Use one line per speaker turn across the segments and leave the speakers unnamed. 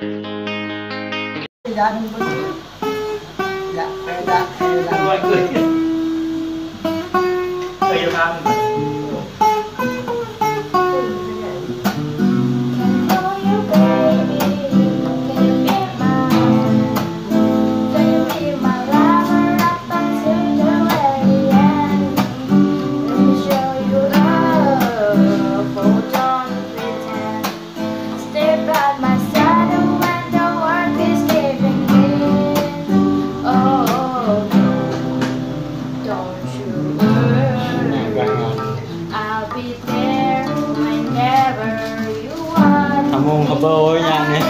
Dạ, dạ, dạ.
Among kabaor niya eh.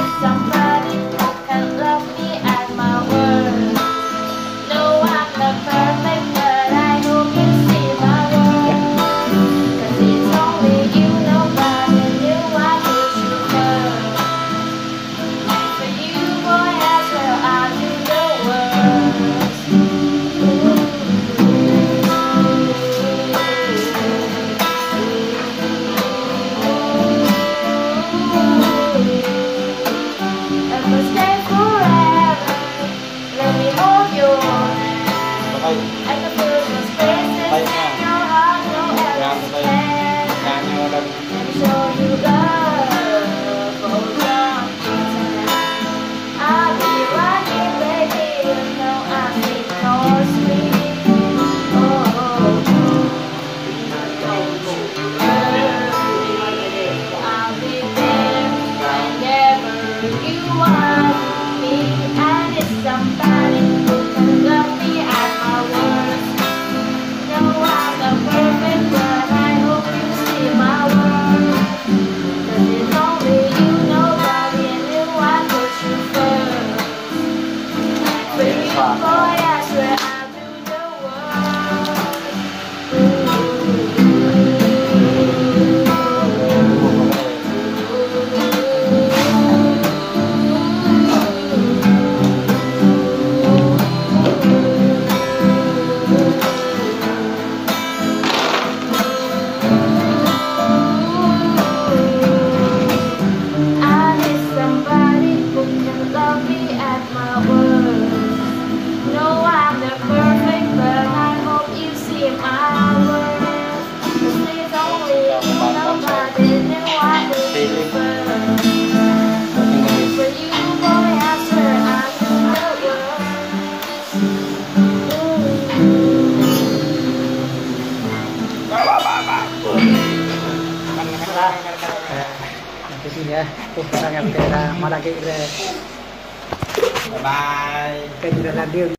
nanti sih ya orang yang marah bye
bye
kita nanti